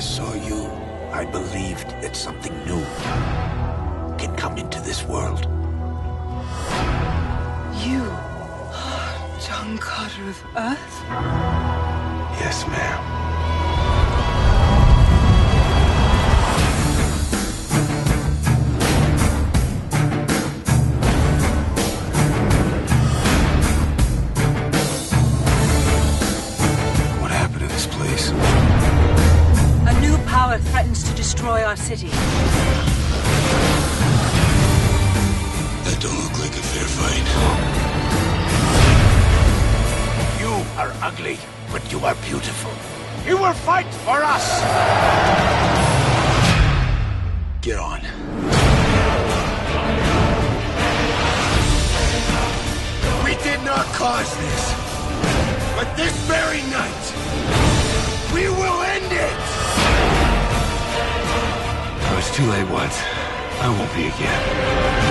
saw you, I believed that something new can come into this world. You are John Carter of Earth? Yes, ma'am. New threatens to destroy our city. That don't look like a fair fight. You are ugly, but you are beautiful. You will fight for us! Get on. We did not cause this, but this very night, we will end it! Too late once. I won't be again.